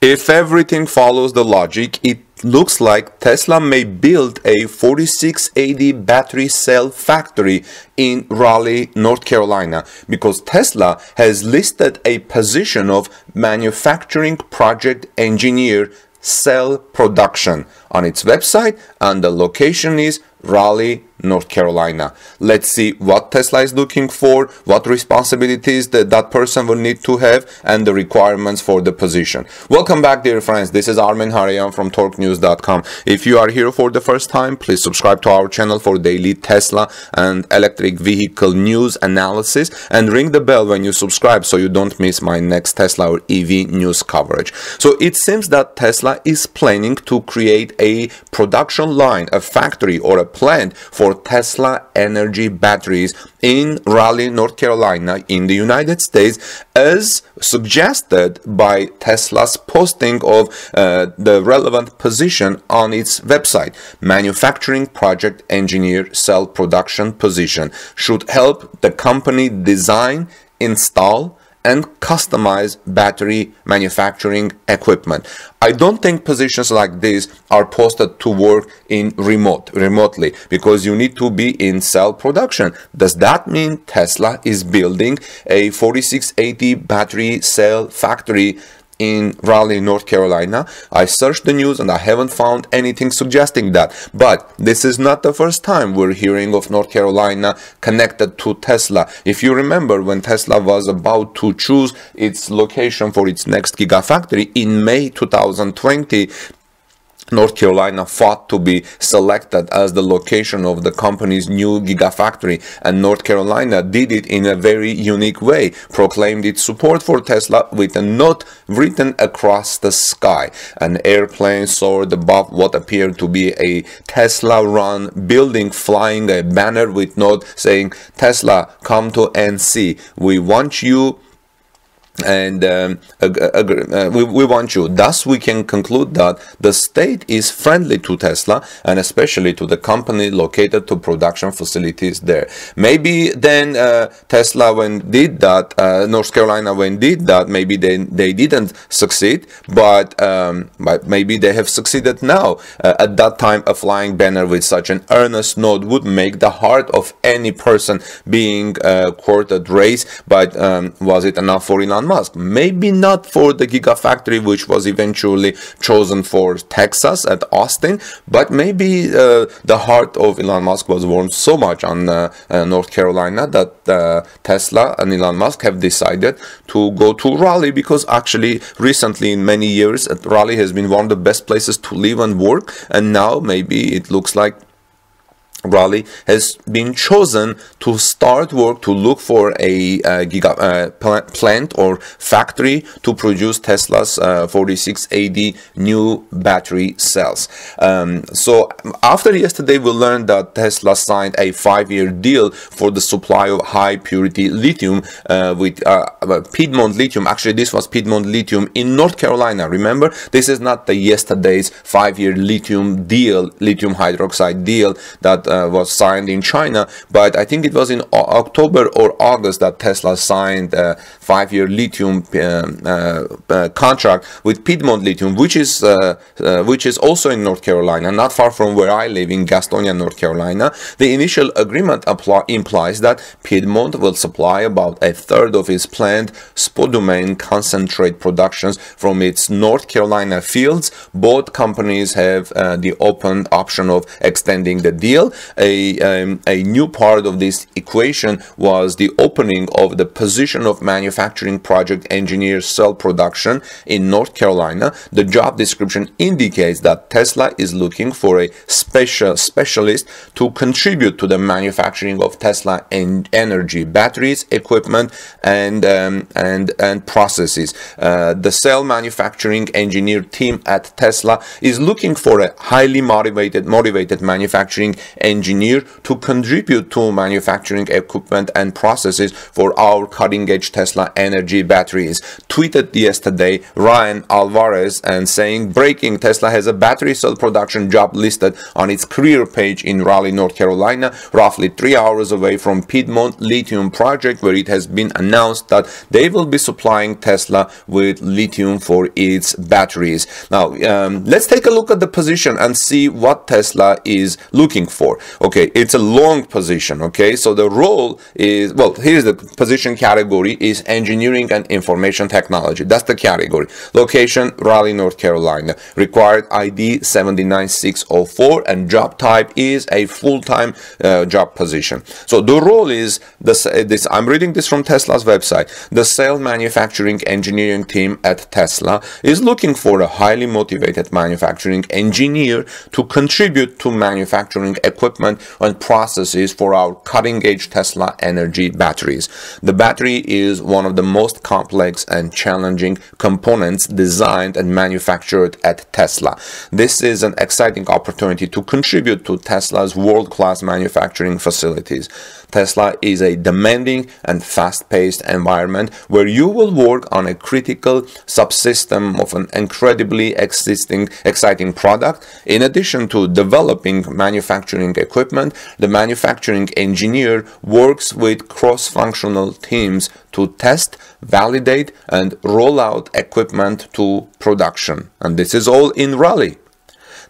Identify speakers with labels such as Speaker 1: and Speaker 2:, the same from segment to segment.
Speaker 1: If everything follows the logic, it looks like Tesla may build a 4680 battery cell factory in Raleigh, North Carolina, because Tesla has listed a position of manufacturing project engineer cell production on its website and the location is Raleigh, North Carolina. Let's see what Tesla is looking for, what responsibilities that that person will need to have, and the requirements for the position. Welcome back, dear friends. This is Armen Hareyan from TorqueNews.com. If you are here for the first time, please subscribe to our channel for daily Tesla and electric vehicle news analysis and ring the bell when you subscribe so you don't miss my next Tesla or EV news coverage. So it seems that Tesla is planning to create a production line, a factory or a plant for for Tesla energy batteries in Raleigh, North Carolina, in the United States, as suggested by Tesla's posting of uh, the relevant position on its website. Manufacturing project engineer cell production position should help the company design, install, and customize battery manufacturing equipment. I don't think positions like this are posted to work in remote remotely because you need to be in cell production. Does that mean Tesla is building a 4680 battery cell factory in Raleigh, North Carolina. I searched the news and I haven't found anything suggesting that. But this is not the first time we're hearing of North Carolina connected to Tesla. If you remember when Tesla was about to choose its location for its next gigafactory in May 2020, North Carolina fought to be selected as the location of the company's new gigafactory, and North Carolina did it in a very unique way, proclaimed its support for Tesla with a note written across the sky. An airplane soared above what appeared to be a Tesla run building, flying a banner with note saying, Tesla, come to NC. We want you and um, uh, we, we want you. Thus, we can conclude that the state is friendly to Tesla and especially to the company located to production facilities there. Maybe then uh, Tesla, when did that, uh, North Carolina, when did that, maybe they, they didn't succeed, but, um, but maybe they have succeeded now. Uh, at that time, a flying banner with such an earnest note would make the heart of any person being uh, courted race, but um, was it enough for Elon Musk. Maybe not for the Gigafactory, which was eventually chosen for Texas at Austin, but maybe uh, the heart of Elon Musk was warmed so much on uh, uh, North Carolina that Tesla and Elon Musk have decided to go to Raleigh because actually recently in many years Raleigh has been one of the best places to live and work and now maybe it looks like Raleigh has been chosen to start work to look for a, uh, giga, uh, plant or factory to produce Tesla's uh, 4680 new battery cells. Um, so after yesterday, we learned that Tesla signed a five-year deal for the supply of high-purity lithium uh, with uh, uh, Piedmont Lithium. Actually, this was Piedmont Lithium in North Carolina. Remember, this is not the yesterday's five-year lithium deal, lithium hydroxide deal that uh, was signed in China, but I think it was in October or August that Tesla signed a five-year lithium um, uh, uh, contract with Piedmont Lithium, which is uh, uh, which is also in North Carolina, not far from where I live in Gastonia, North Carolina. The initial agreement implies that Piedmont will supply about a third of its planned spodumene concentrate productions from its North Carolina fields. Both companies have the open option of extending the deal a, um, a new part of this equation was the opening of the position of manufacturing project engineer cell production in North Carolina. The job description indicates that Tesla is looking for a special specialist to contribute to the manufacturing of Tesla en energy batteries, equipment, and um, and and processes. Uh, the cell manufacturing engineer team at Tesla is looking for a highly motivated motivated manufacturing engineer to contribute to manufacturing equipment and processes for our cutting edge Tesla energy batteries. Tweeted yesterday Ryan Alvarez and saying breaking Tesla has a battery cell production job listed on its career page in Raleigh, North Carolina, roughly three hours away from Piedmont Lithium Project, where it has been announced that they will be supplying Tesla with lithium for its batteries. Now, um, let's take a look at the position and see what Tesla is looking for. Okay, it's a long position. Okay, so the role is well, here's the position category is engineering and information technology. That's the category. Location Raleigh, North Carolina. Required ID 79604 and job type is a full-time uh, job position. So the role is this, this I'm reading this from Tesla's website. The cell manufacturing engineering team at Tesla is looking for a highly motivated manufacturing engineer to contribute to manufacturing equipment and processes for our cutting-edge Tesla energy batteries. The battery is one of the most complex and challenging components designed and manufactured at Tesla. This is an exciting opportunity to contribute to Tesla's world-class manufacturing facilities. Tesla is a demanding and fast-paced environment where you will work on a critical subsystem of an incredibly existing, exciting product. In addition to developing manufacturing equipment, the manufacturing engineer works with cross-functional teams to test, validate, and roll out equipment to production. And this is all in Raleigh.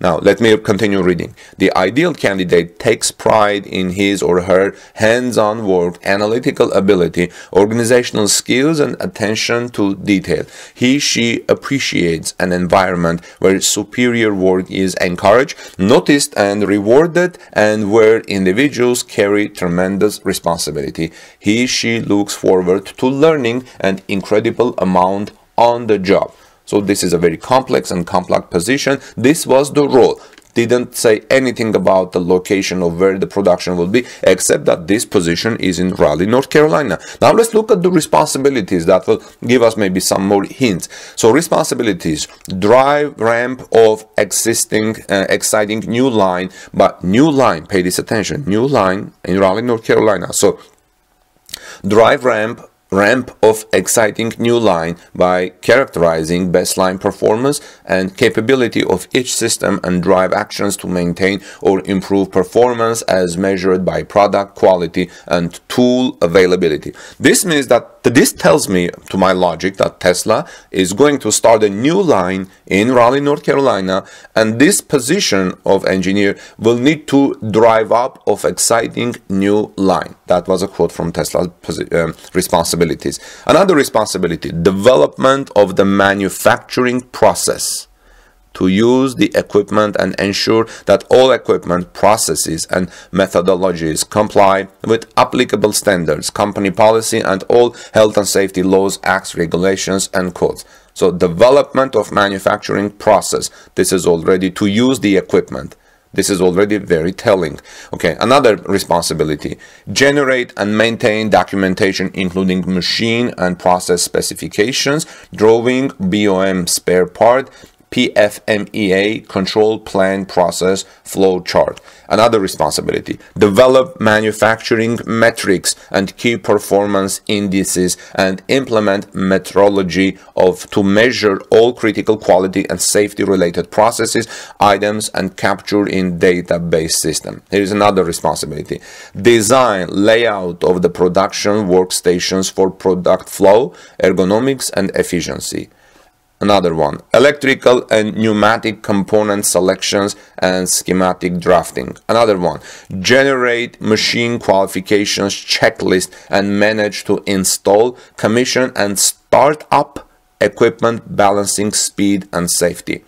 Speaker 1: Now, let me continue reading. The ideal candidate takes pride in his or her hands on work, analytical ability, organizational skills, and attention to detail. He she appreciates an environment where superior work is encouraged, noticed, and rewarded, and where individuals carry tremendous responsibility. He she looks forward to learning an incredible amount on the job. So this is a very complex and complex position. This was the role. Didn't say anything about the location of where the production will be, except that this position is in Raleigh, North Carolina. Now let's look at the responsibilities that will give us maybe some more hints. So responsibilities, drive ramp of existing, uh, exciting new line, but new line, pay this attention, new line in Raleigh, North Carolina. So drive ramp ramp of exciting new line by characterizing baseline performance and capability of each system and drive actions to maintain or improve performance as measured by product quality and tool availability. This means that this tells me to my logic that Tesla is going to start a new line in Raleigh, North Carolina, and this position of engineer will need to drive up of exciting new line. That was a quote from Tesla's um, responsibilities. Another responsibility, development of the manufacturing process to use the equipment and ensure that all equipment processes and methodologies comply with applicable standards, company policy, and all health and safety laws, acts, regulations, and codes. So development of manufacturing process. This is already to use the equipment. This is already very telling. Okay, another responsibility. Generate and maintain documentation including machine and process specifications, drawing, BOM spare part, PFMEA control plan process flow chart. Another responsibility develop manufacturing metrics and key performance indices and implement methodology of to measure all critical quality and safety related processes, items and capture in database system. Here is another responsibility design layout of the production workstations for product flow, ergonomics and efficiency Another one, electrical and pneumatic component selections and schematic drafting. Another one, generate machine qualifications checklist and manage to install, commission and start up equipment balancing speed and safety.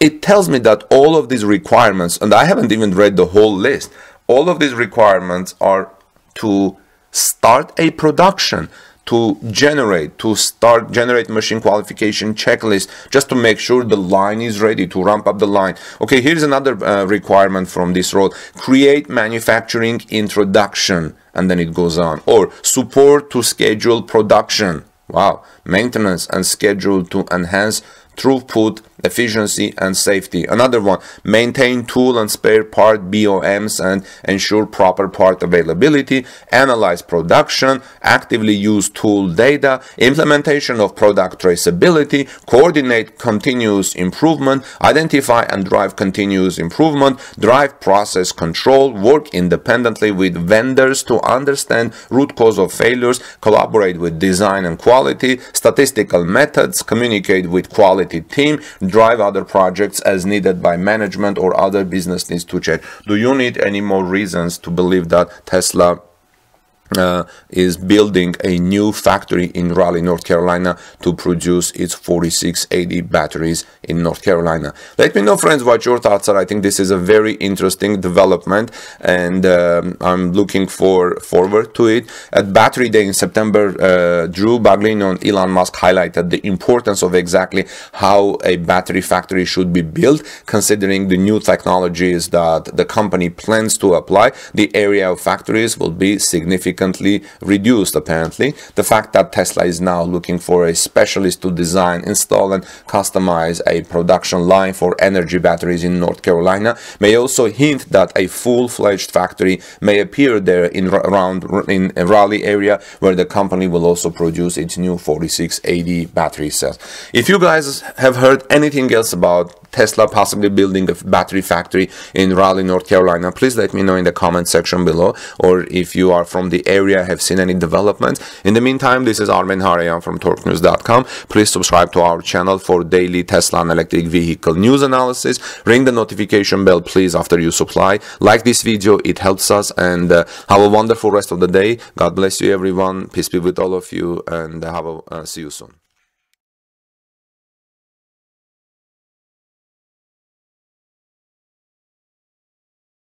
Speaker 1: It tells me that all of these requirements, and I haven't even read the whole list, all of these requirements are to start a production to generate, to start generate machine qualification checklist just to make sure the line is ready to ramp up the line. Okay, here's another uh, requirement from this role. Create manufacturing introduction and then it goes on or support to schedule production. Wow, maintenance and schedule to enhance throughput, efficiency, and safety. Another one, maintain tool and spare part BOMs and ensure proper part availability, analyze production, actively use tool data, implementation of product traceability, coordinate continuous improvement, identify and drive continuous improvement, drive process control, work independently with vendors to understand root cause of failures, collaborate with design and quality, statistical methods, communicate with quality team, drive other projects as needed by management or other business needs to check. Do you need any more reasons to believe that Tesla uh, is building a new factory in Raleigh, North Carolina to produce its 4680 batteries in North Carolina. Let me know, friends, what your thoughts are. I think this is a very interesting development and um, I'm looking for forward to it. At Battery Day in September, uh, Drew Baglino and Elon Musk highlighted the importance of exactly how a battery factory should be built, considering the new technologies that the company plans to apply. The area of factories will be significant significantly reduced apparently. The fact that Tesla is now looking for a specialist to design, install and customize a production line for energy batteries in North Carolina may also hint that a full-fledged factory may appear there in around in Raleigh area where the company will also produce its new 4680 battery cells. If you guys have heard anything else about Tesla possibly building a battery factory in Raleigh, North Carolina, please let me know in the comment section below. Or if you are from the area, have seen any developments. In the meantime, this is Armen Hareyan from torquenews.com. Please subscribe to our channel for daily Tesla and electric vehicle news analysis. Ring the notification bell, please, after you supply. Like this video, it helps us. And uh, have a wonderful rest of the day. God bless you, everyone. Peace be with all of you. And have a uh, see you soon.